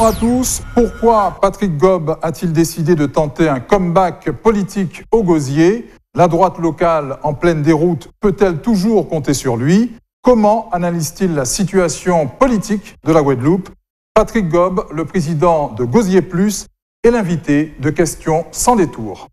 Bonjour à tous. Pourquoi Patrick Gob a-t-il décidé de tenter un comeback politique au gosier? La droite locale en pleine déroute peut-elle toujours compter sur lui? Comment analyse-t-il la situation politique de la Guadeloupe? Patrick Gob, le président de Gosier Plus, est l'invité de questions sans détour.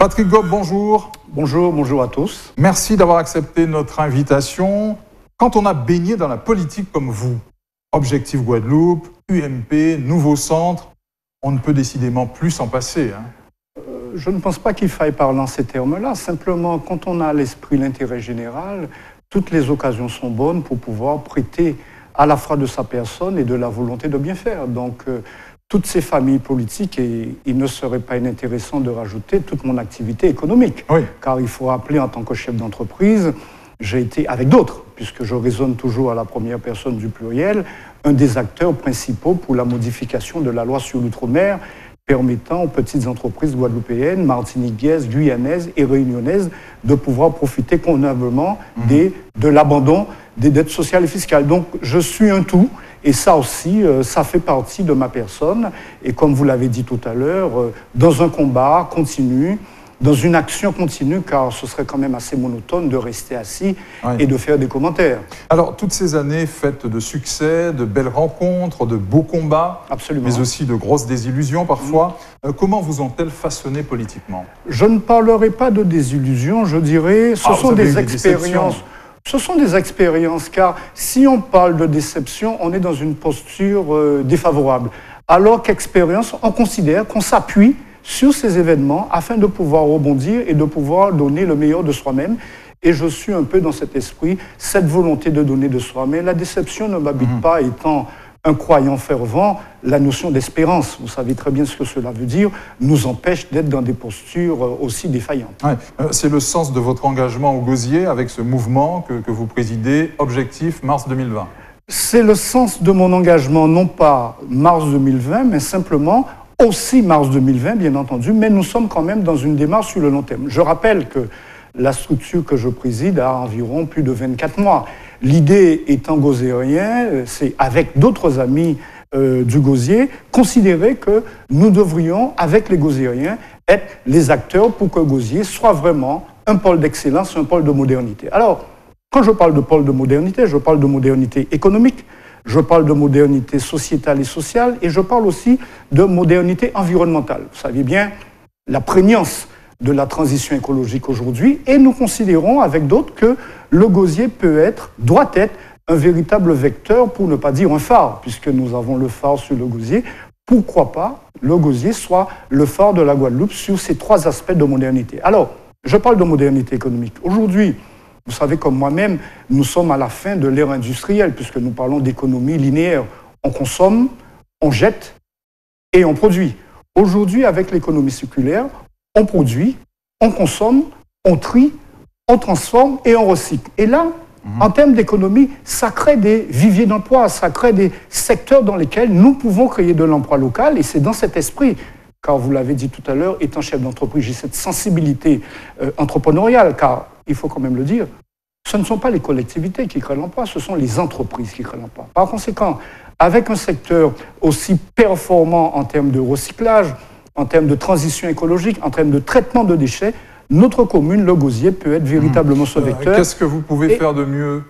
Patrick Gob, bonjour. Bonjour, bonjour à tous. Merci d'avoir accepté notre invitation. Quand on a baigné dans la politique comme vous, Objectif Guadeloupe, UMP, Nouveau Centre, on ne peut décidément plus s'en passer. Hein. Euh, je ne pense pas qu'il faille parler en ces termes-là. Simplement, quand on a à l'esprit l'intérêt général, toutes les occasions sont bonnes pour pouvoir prêter à la fois de sa personne et de la volonté de bien faire. Donc, euh, toutes ces familles politiques, et il ne serait pas inintéressant de rajouter toute mon activité économique. Car il faut rappeler en tant que chef d'entreprise, j'ai été, avec d'autres, puisque je raisonne toujours à la première personne du pluriel, un des acteurs principaux pour la modification de la loi sur l'outre-mer permettant aux petites entreprises guadeloupéennes, martiniquaises, guyanaises et réunionnaises de pouvoir profiter convenablement mhm. des, de l'abandon des dettes sociales et fiscales. Donc je suis un tout et ça aussi, euh, ça fait partie de ma personne. Et comme vous l'avez dit tout à l'heure, euh, dans un combat continu, dans une action continue, car ce serait quand même assez monotone de rester assis et de faire des commentaires. Alors, toutes ces années faites de succès, de belles rencontres, de beaux combats, Absolument. mais aussi de grosses désillusions parfois, euh, comment vous ont-elles façonné politiquement? Je ne parlerai pas de désillusions, je dirais, ce ah, sont des expériences. Ce sont des expériences, car si on parle de déception, on est dans une posture euh, défavorable. Alors qu'expérience, on considère qu'on s'appuie sur ces événements afin de pouvoir rebondir et de pouvoir donner le meilleur de soi-même. Et je suis un peu dans cet esprit, cette volonté de donner de soi. Mais la déception ne m'habite mhm. pas étant un croyant fervent, la notion d'espérance, vous savez très bien ce que cela veut dire, nous empêche d'être dans des postures euh, aussi défaillantes. Euh, c'est le sens de votre engagement au Gosier avec ce mouvement que, que vous présidez, Objectif Mars 2020. C'est le sens de mon engagement, non pas mars 2020, mais simplement aussi mars 2020, bien entendu, mais nous sommes quand même dans une démarche sur le long terme. Je rappelle que la structure que je préside a environ plus de 24 mois. L'idée étant gozérien, c'est avec d'autres amis euh, du gosier, considérer que nous devrions, avec les gozériens, être les acteurs pour que Gosier soit vraiment un pôle d'excellence, un pôle de modernité. Alors, quand je parle de pôle de modernité, je parle de modernité économique, je parle de modernité sociétale et sociale, et je parle aussi de modernité environnementale. Vous savez bien la prégnance de la transition écologique aujourd'hui, et nous considérons avec d'autres que le gosier peut être, doit être, un véritable vecteur, pour ne pas dire un phare, puisque nous avons le phare sur le gosier. Pourquoi pas le gosier soit le phare de la Guadeloupe sur ces trois aspects de modernité? Alors, je parle de modernité économique. Aujourd'hui, vous savez, comme moi-même, nous sommes à la fin de l'ère industrielle, puisque nous parlons d'économie linéaire. On consomme, on jette et on produit. Aujourd'hui, avec l'économie circulaire, on produit, on consomme, on trie, on transforme et on recycle. Et là, mhm. en termes d'économie, ça crée des viviers d'emploi, ça crée des secteurs dans lesquels nous pouvons créer de l'emploi local. Et c'est dans cet esprit car vous l'avez dit tout à l'heure, étant chef d'entreprise, j'ai cette sensibilité euh, entrepreneuriale, car il faut quand même le dire, ce ne sont pas les collectivités qui créent l'emploi, ce sont les entreprises qui créent l'emploi. Par conséquent, avec un secteur aussi performant en termes de recyclage, en termes de transition écologique, en termes de traitement de déchets, notre commune, le Gosier, peut être véritablement ce euh, vecteur. Qu'est-ce que vous pouvez faire de mieux?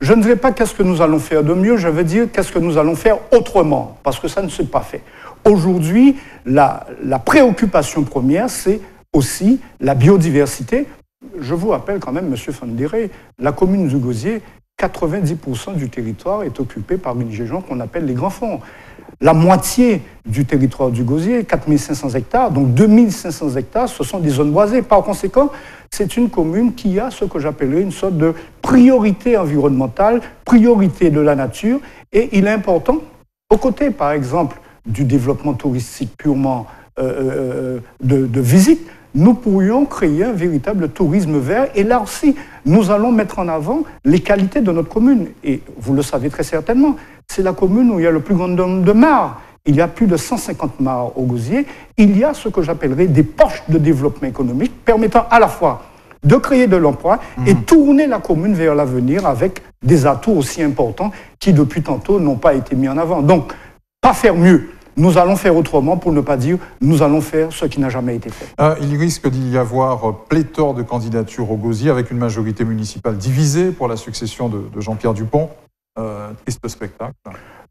Je ne dirais pas qu'est-ce que nous allons faire de mieux, je veux dire qu'est-ce que nous allons faire autrement, parce que ça ne s'est pas fait. Aujourd'hui, la, préoccupation première, c'est aussi la biodiversité. Je vous rappelle quand même, M. Fondéré, la commune du Gosier, 90% du territoire est occupé par une région qu'on appelle les grands fonds. La moitié du territoire du Gosier, 4500 hectares, donc 2500 hectares, ce sont des zones boisées. Par conséquent, c'est une commune qui a ce que j'appellerais une sorte de priorité environnementale, priorité de la nature, et il est important, aux côtés, par exemple, du développement touristique purement euh, euh, de, de, visite, nous pourrions créer un véritable tourisme vert. Et là aussi, nous allons mettre en avant les qualités de notre commune. Et vous le savez très certainement, c'est la commune où il y a le plus grand nombre de mares. Il y a plus de 150 mares au Gosier. Il y a ce que j'appellerais des poches de développement économique permettant à la fois de créer de l'emploi et mmh. tourner la commune vers l'avenir avec des atouts aussi importants qui, depuis tantôt, n'ont pas été mis en avant. Donc, pas faire mieux. Nous allons faire autrement pour ne pas dire nous allons faire ce qui n'a jamais été fait. Ah, il risque d'y avoir pléthore de candidatures au Gosier avec une majorité municipale divisée pour la succession de, Jean-Pierre Dupont. Euh, triste spectacle.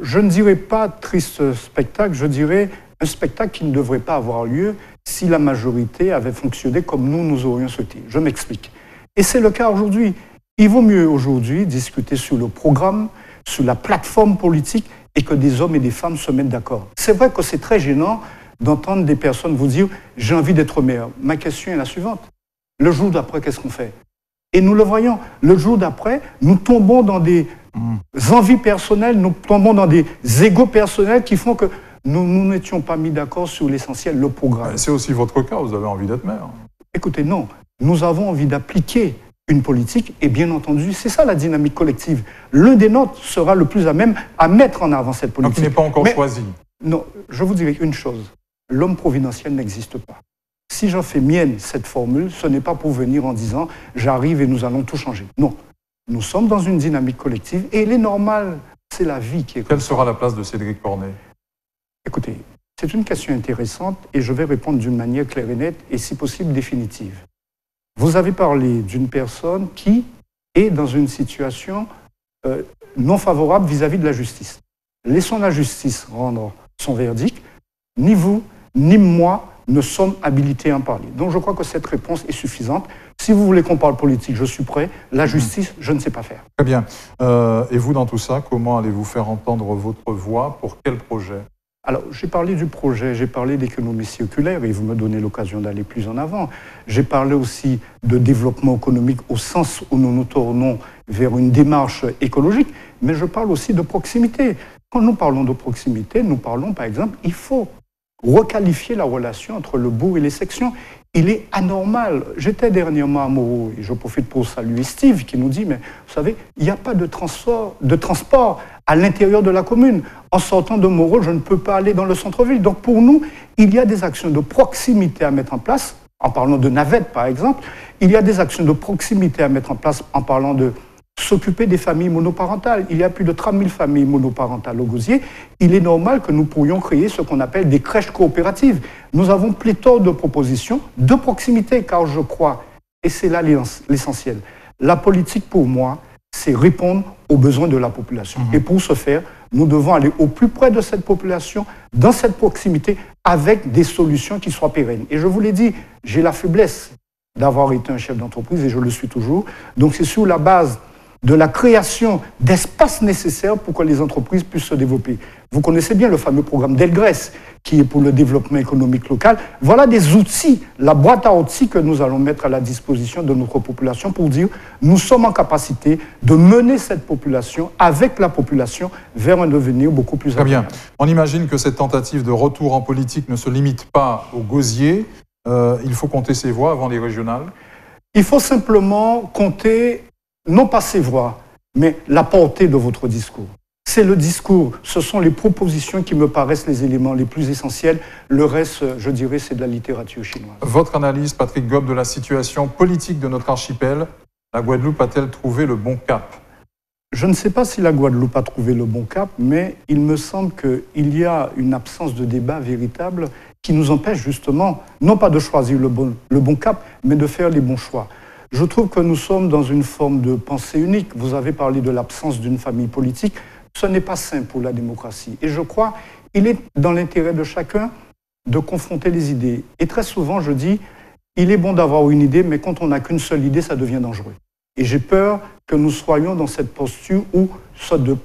Je ne dirais pas triste spectacle, je dirais un spectacle qui ne devrait pas avoir lieu si la majorité avait fonctionné comme nous, nous aurions souhaité. Je m'explique. Et c'est le cas aujourd'hui. Il vaut mieux aujourd'hui discuter sur le programme, sur la plateforme politique et que des hommes et des femmes se mettent d'accord. C'est vrai que c'est très gênant d'entendre des personnes vous dire j'ai envie d'être meilleur. Ma question est la suivante. Le jour d'après, qu'est-ce qu'on fait? Et nous le voyons. Le jour d'après, nous tombons dans des envies personnelles, nous tombons dans des égaux personnels qui font que nous nous n'étions pas mis d'accord sur l'essentiel, le programme. C'est aussi votre cas, vous avez envie d'être maire. Écoutez, non. Nous avons envie d'appliquer une politique et bien entendu, c'est ça la dynamique collective. L'un des nôtres sera le plus à même à mettre en avant cette politique. Donc il n'est pas encore choisi. Non, je vous dirais une chose. L'homme providentiel n'existe pas. Si j'en fais mienne cette formule, ce n'est pas pour venir en disant j'arrive et nous allons tout changer. Non. Nous sommes dans une dynamique collective et il est normal, c'est la vie qui est. Quelle sera la place de Cédric Cornet? Écoutez, c'est une question intéressante et je vais répondre d'une manière claire et nette et si possible définitive. Vous avez parlé d'une personne qui est dans une situation euh, non favorable vis-à-vis de la justice. Laissons la justice rendre son verdict. Ni vous, ni moi ne sommes habilités à en parler. Donc je crois que cette réponse est suffisante. Si vous voulez qu'on parle politique, je suis prêt. La justice, je ne sais pas faire. Très bien. Euh, et vous, dans tout ça, comment allez-vous faire entendre votre voix? Pour quel projet? Alors, j'ai parlé du projet, j'ai parlé d'économie circulaire et vous me donnez l'occasion d'aller plus en avant. J'ai parlé aussi de développement économique au sens où nous nous tournons vers une démarche écologique, mais je parle aussi de proximité. Quand nous parlons de proximité, nous parlons par exemple, il faut requalifier la relation entre le bourg et les sections. Il est anormal. J'étais dernièrement à Moreau et je profite pour saluer Steve qui nous dit, mais vous savez, il n'y a pas de transport, de à l'intérieur de la commune. En sortant de Moreau, je ne peux pas aller dans le centre-ville. Donc pour nous, il y a des actions de proximité à mettre en place, en parlant de navettes par exemple. Il y a des actions de proximité à mettre en place en parlant de s'occuper des familles monoparentales. Il y a plus de 30 000 familles monoparentales au Gosier. Il est normal que nous pourrions créer ce qu'on appelle des crèches coopératives. Nous avons pléthore de propositions de proximité, car je crois, et c'est là l'essentiel, la politique pour moi, c'est répondre aux besoins de la population. Mhm. Et pour ce faire, nous devons aller au plus près de cette population, dans cette proximité, avec des solutions qui soient pérennes. Et je vous l'ai dit, j'ai la faiblesse d'avoir été un chef d'entreprise et je le suis toujours. Donc c'est sur la base de la création d'espaces nécessaires pour que les entreprises puissent se développer. Vous connaissez bien le fameux programme d'Elgrès, qui est pour le développement économique local. Voilà des outils, la boîte à outils que nous allons mettre à la disposition de notre population pour dire nous sommes en capacité de mener cette population avec la population vers un devenir beaucoup plus Très bien. On imagine que cette tentative de retour en politique ne se limite pas au gosier. Euh, il faut compter ses voix avant les régionales Il faut simplement compter non pas ses voix, mais la portée de votre discours. C'est le discours, ce sont les propositions qui me paraissent les éléments les plus essentiels. Le reste, je dirais, c'est de la littérature chinoise. Votre analyse, Patrick Gob, de la situation politique de notre archipel, la Guadeloupe a-t-elle trouvé le bon cap? Je ne sais pas si la Guadeloupe a trouvé le bon cap, mais il me semble qu'il y a une absence de débat véritable qui nous empêche justement, non pas de choisir le bon, le bon cap, mais de faire les bons choix. Je trouve que nous sommes dans une forme de pensée unique. Vous avez parlé de l'absence d'une famille politique. Ce n'est pas sain pour la démocratie. Et je crois qu'il est dans l'intérêt de chacun de confronter les idées. Et très souvent, je dis, il est bon d'avoir une idée, mais quand on n'a qu'une seule idée, ça devient dangereux. Et j'ai peur que nous soyons dans cette posture où sorte de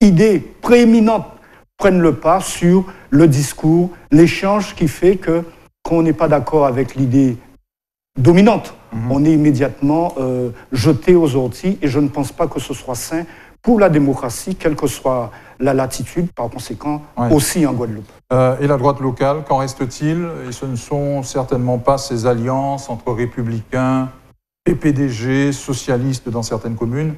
idées prééminentes prennent le pas sur le discours, l'échange qui fait que qu'on n'est pas d'accord avec l'idée dominante, mhm. on est immédiatement euh, jeté aux orties et je ne pense pas que ce soit sain pour la démocratie, quelle que soit la latitude, par conséquent, aussi en Guadeloupe. Euh, et la droite locale, qu'en reste-t-il? Et ce ne sont certainement pas ces alliances entre républicains et PDG, socialistes dans certaines communes,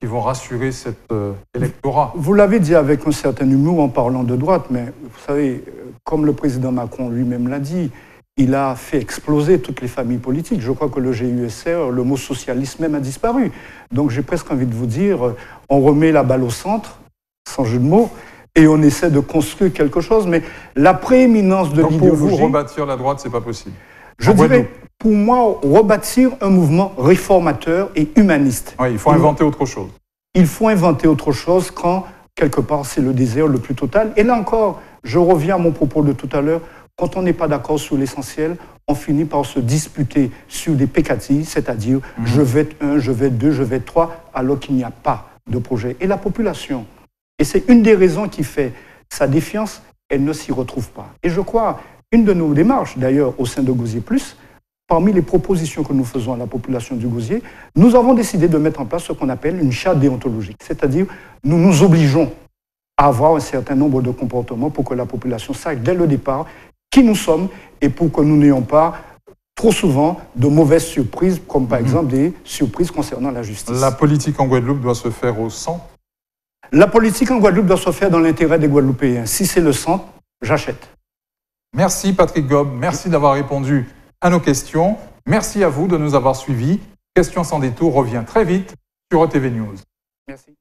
qui vont rassurer cet euh, électorat. Vous l'avez dit avec un certain humour en parlant de droite, mais vous savez, comme le président Macron lui-même l'a dit, il a fait exploser toutes les familles politiques. Je crois que le GUSR, le mot socialisme même a disparu. Donc j'ai presque envie de vous dire, on remet la balle au centre, sans jeu de mots, et on essaie de construire quelque chose. Mais la prééminence de l'idéologie... Pour vous, rebâtir la droite, c'est pas possible. Je dirais, pour moi, rebâtir un mouvement réformateur et humaniste. Oui, il faut inventer autre chose. Il faut inventer autre chose quand, quelque part, c'est le désert le plus total. Et là encore, je reviens à mon propos de tout à l'heure, quand on n'est pas d'accord sur l'essentiel, on finit par se disputer sur des pécatilles, c'est-à-dire mhm. je vais être un, je vais être deux, je vais être trois, alors qu'il n'y a pas de projet. Et la population, et c'est une des raisons qui fait sa défiance, elle ne s'y retrouve pas. Et je crois, une de nos démarches, d'ailleurs, au sein de Gousier Plus, parmi les propositions que nous faisons à la population du Gousier, nous avons décidé de mettre en place ce qu'on appelle une charte déontologique. C'est-à-dire, nous nous obligeons à avoir un certain nombre de comportements pour que la population sache dès le départ qui nous sommes et pour que nous n'ayons pas trop souvent de mauvaises surprises, comme par mhm. exemple des surprises concernant la justice. La politique en Guadeloupe doit se faire au centre La politique en Guadeloupe doit se faire dans l'intérêt des Guadeloupéens. Si c'est le centre, j'achète. Merci Patrick Gob, merci d'avoir répondu à nos questions. Merci à vous de nous avoir suivis. Question sans détour revient très vite sur OTV News. Merci.